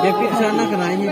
Jepit sana kena ini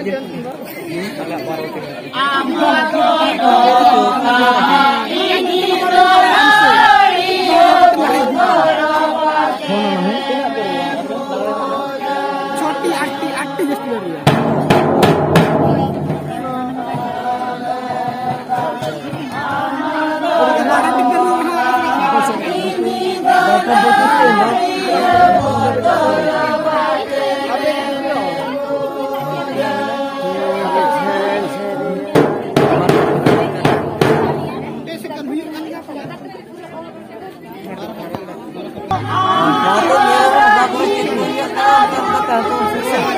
大肚子。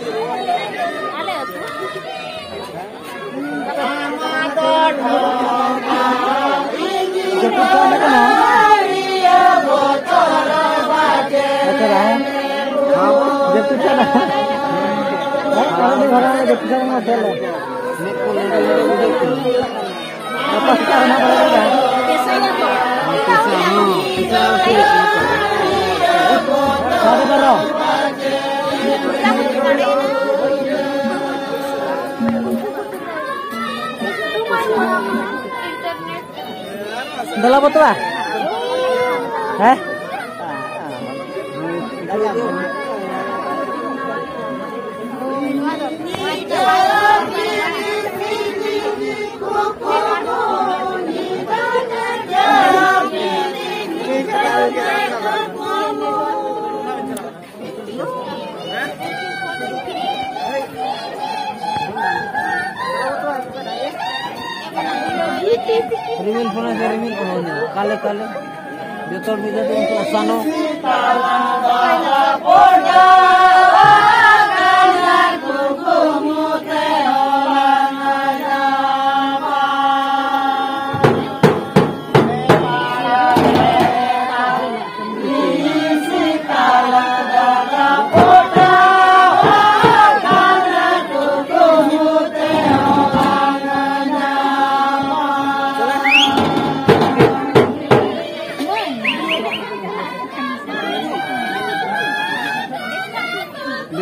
Dalam betul ah? Hah? Rimil pun ada rimil ohnya. Kale kale. Jotor bisa tu untuk sano.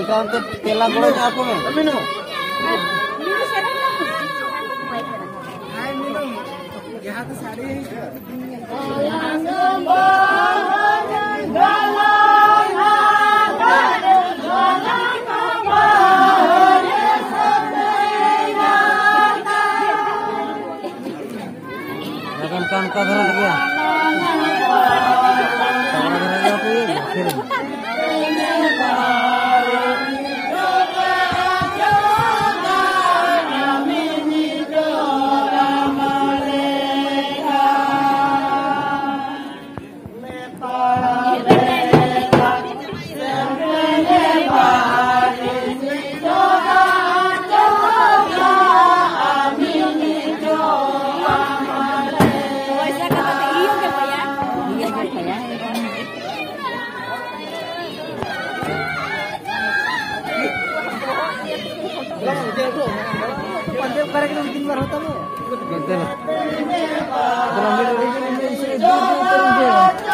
Bisa untuk kela goreng aku nih. Tapi no. Akan kan ka dhara lagi ya. Dhara lagi Islar hotel ya.